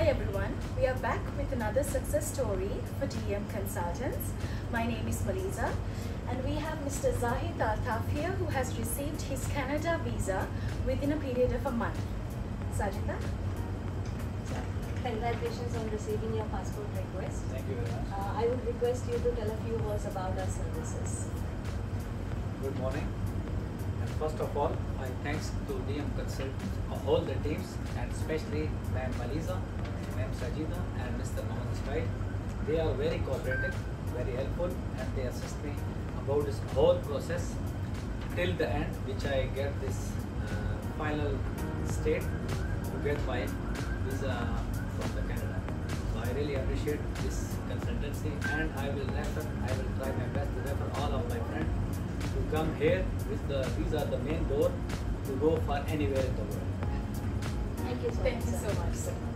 Hi everyone, we are back with another success story for DM Consultants. My name is Maliza and we have Mr. Zahid Altaf here who has received his Canada visa within a period of a month. Sajida? Congratulations on receiving your passport request. Thank you very much. Uh, I would request you to tell a few words about our services. Good morning. First of all, I thanks to DM Consult, all the teams, and especially Ma'am Maliza, Ma'am Sajida, and Mr. Mohammed Sky. They are very cooperative, very helpful, and they assist me about this whole process till the end, which I get this uh, final state to get my visa from the Canada. So I really appreciate this consultancy, and I will refer, I will try my come here with the visa, the main door to go for anywhere in the world. Thank you Thank you so much, sir.